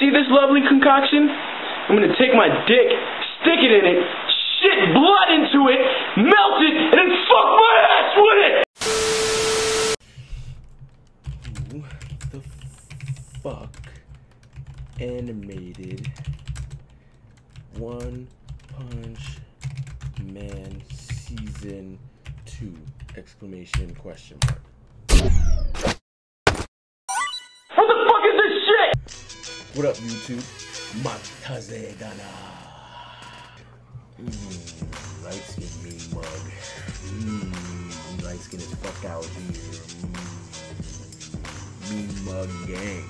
see this lovely concoction? I'm gonna take my dick, stick it in it, shit blood into it, melt it, and then fuck my ass with it! The fuck animated One Punch Man Season 2? Exclamation question mark. What up, YouTube? Mataze Gana. Mmm, light skin mean mug. Mmm, light skin as fuck out here. Mmm, mean mug gang.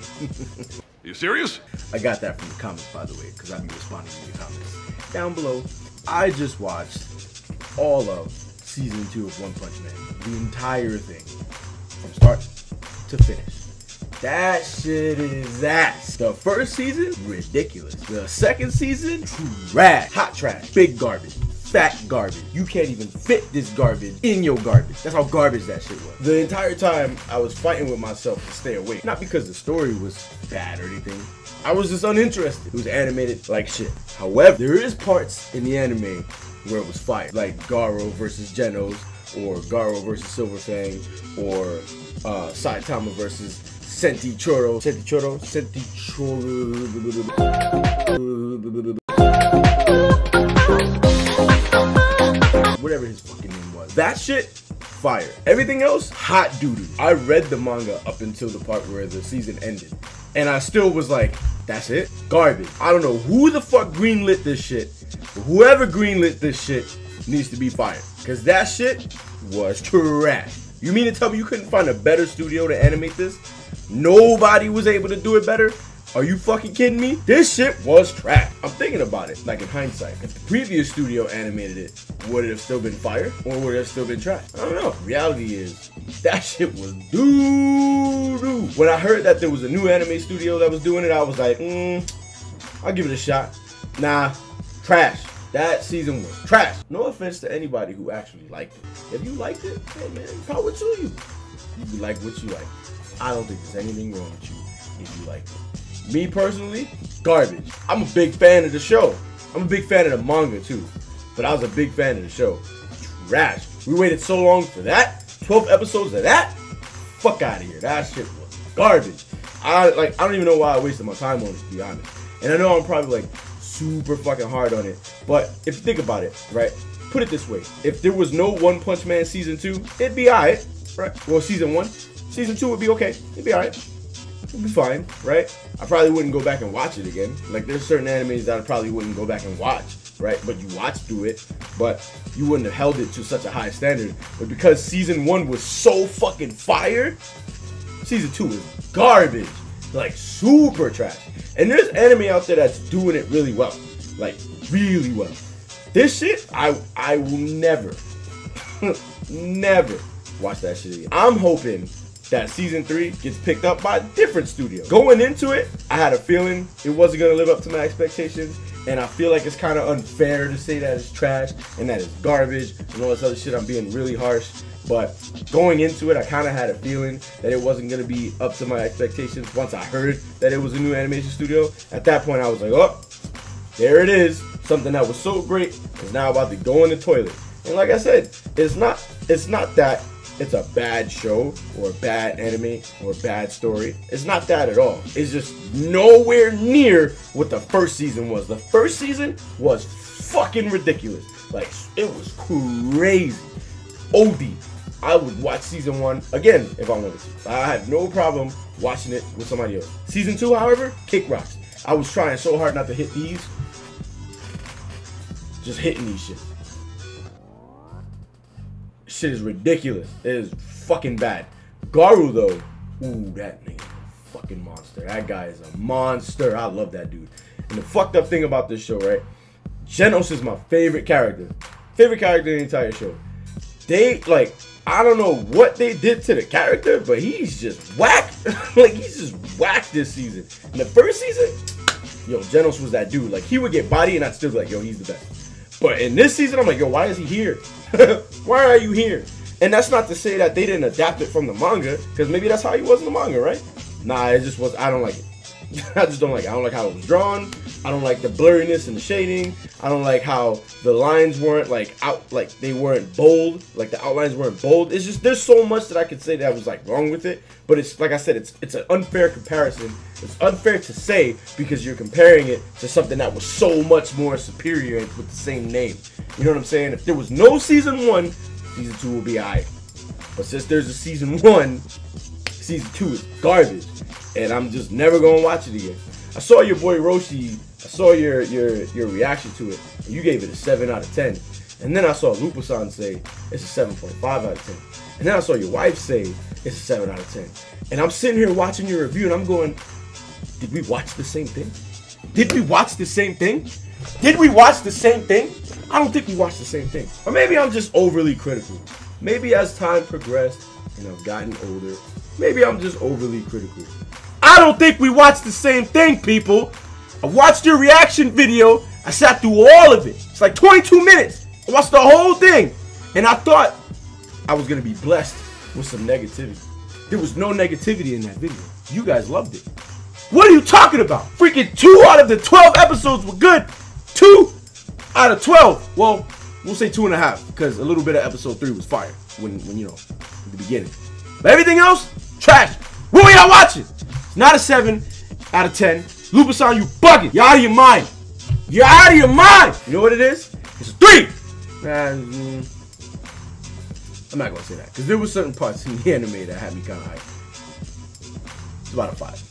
You serious? I got that from the comments, by the way, because I've been responding to the comments. Down below, I just watched all of season two of One Punch Man. The entire thing. From start to finish. That shit is ass. The first season, ridiculous. The second season, trash. Hot trash. Big garbage. Fat garbage. You can't even fit this garbage in your garbage. That's how garbage that shit was. The entire time, I was fighting with myself to stay awake. Not because the story was bad or anything. I was just uninterested. It was animated like shit. However, there is parts in the anime where it was fire, like Garou versus Genos, or Garou versus Silver Fang, or uh, Saitama versus Senti. Senti? Senti. Whatever his fucking name was. That shit, fire. Everything else, hot doo doo. I read the manga up until the part where the season ended. And I still was like, that's it? Garbage. I don't know who the fuck greenlit this shit. But whoever greenlit this shit needs to be fired. Cause that shit was trash. You mean to tell me you couldn't find a better studio to animate this? Nobody was able to do it better? Are you fucking kidding me? This shit was trash. I'm thinking about it, like in hindsight. If the previous studio animated it, would it have still been fire? Or would it have still been trash? I don't know. Reality is, that shit was doo doo. When I heard that there was a new anime studio that was doing it, I was like, mm, I'll give it a shot. Nah, trash. That season was trash. No offense to anybody who actually liked it. If you liked it, hey man, power to you. You like what you like. I don't think there's anything wrong with you if you like it. Me personally, garbage. I'm a big fan of the show. I'm a big fan of the manga too. But I was a big fan of the show. Trash. We waited so long for that. 12 episodes of that? Fuck out of here. That shit was garbage. I like I don't even know why I wasted my time on it to be honest. And I know I'm probably like super fucking hard on it. But if you think about it, right? Put it this way. If there was no One Punch Man season two, it'd be alright. Right? Well season one. Season two would be okay. It'd be alright. It'd be fine, right? I probably wouldn't go back and watch it again. Like there's certain animes that I probably wouldn't go back and watch, right? But you watch through it, but you wouldn't have held it to such a high standard. But because season one was so fucking fire, season two is garbage. Like super trash. And there's anime out there that's doing it really well. Like really well. This shit, I I will never, never watch that shit again. I'm hoping that season three gets picked up by a different studio. Going into it, I had a feeling it wasn't gonna live up to my expectations, and I feel like it's kind of unfair to say that it's trash and that it's garbage and all this other shit. I'm being really harsh, but going into it, I kind of had a feeling that it wasn't gonna be up to my expectations. Once I heard that it was a new animation studio, at that point I was like, oh, there it is. Something that was so great is now about to go in the toilet. And like I said, it's not it's not that it's a bad show or a bad anime or a bad story. It's not that at all. It's just nowhere near what the first season was. The first season was fucking ridiculous. Like it was crazy. OD. I would watch season one again if I wanted to. I had no problem watching it with somebody else. Season two, however, kick rocks. I was trying so hard not to hit these. Just hitting these shit. Shit is ridiculous. It is fucking bad. Garou though, ooh, that nigga, fucking monster. That guy is a monster. I love that dude. And the fucked up thing about this show, right? Genos is my favorite character. Favorite character in the entire show. They like, I don't know what they did to the character, but he's just whack. like he's just whack this season. In the first season, yo, Genos was that dude. Like he would get body and I'd still be like, yo, he's the best. But in this season, I'm like, yo, why is he here? why are you here? And that's not to say that they didn't adapt it from the manga, because maybe that's how he was in the manga, right? Nah, it just was. I don't like it. I just don't like it. I don't like how it was drawn. I don't like the blurriness and the shading. I don't like how the lines weren't like out, like they weren't bold, like the outlines weren't bold. It's just there's so much that I could say that was like wrong with it. But it's like I said, it's it's an unfair comparison. It's unfair to say because you're comparing it to something that was so much more superior with the same name. You know what I'm saying? If there was no season one, season two will be alright. But since there's a season one, season two is garbage, and I'm just never gonna watch it again. I saw your boy Roshi. I saw your your your reaction to it. And you gave it a seven out of ten, and then I saw Lupasan say it's a seven point five out of ten, and then I saw your wife say it's a seven out of ten, and I'm sitting here watching your review, and I'm going, did we watch the same thing? Did we watch the same thing? Did we watch the same thing? I don't think we watched the same thing. Or maybe I'm just overly critical. Maybe as time progressed and I've gotten older, maybe I'm just overly critical. I don't think we watched the same thing, people. I watched your reaction video. I sat through all of it. It's like 22 minutes. I watched the whole thing. And I thought I was going to be blessed with some negativity. There was no negativity in that video. You guys loved it. What are you talking about? Freaking two out of the 12 episodes were good. Two out of 12. Well, we'll say two and a half because a little bit of episode three was fire when, when you know, the beginning. But everything else, trash. What were y'all watching? Not a seven out of 10. Lupasan, you bugging. You're out of your mind. You're out of your mind. You know what it is? It's a three. Nah, mm, I'm not gonna say that because there were certain parts in the anime that had me kind of hyped. It's about a five.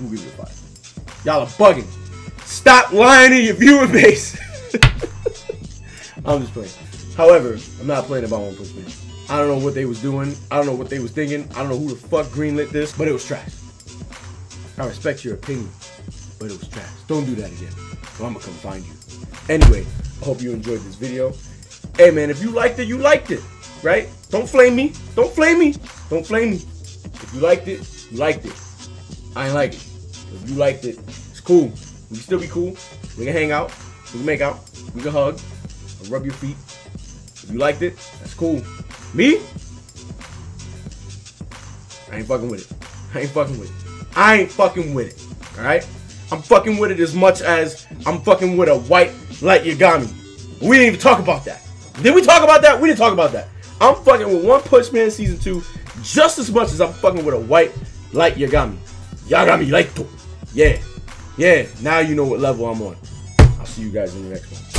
We'll give you a five. Y'all are bugging. Stop lying in your viewer base. I'm just playing. However, I'm not playing about One Punch Man. I don't know what they was doing. I don't know what they was thinking. I don't know who the fuck greenlit this, but it was trash. I respect your opinion, but it was trash. Don't do that again. Or I'm gonna come find you. Anyway, I hope you enjoyed this video. Hey man, if you liked it, you liked it, right? Don't flame me. Don't flame me. Don't flame me. If you liked it, you liked it. I ain't like it. If you liked it, it's cool. We can still be cool. We can hang out. We can make out. We can hug. I'll rub your feet. If you liked it, that's cool. Me? I ain't fucking with it. I ain't fucking with it. I ain't fucking with it. Alright? I'm fucking with it as much as I'm fucking with a white light Yagami. We didn't even talk about that. Did we talk about that? We didn't talk about that. I'm fucking with One Punch Man Season 2 just as much as I'm fucking with a white light Yagami. Yagami Lighto. Yeah. Yeah. Now you know what level I'm on. I'll see you guys in the next one.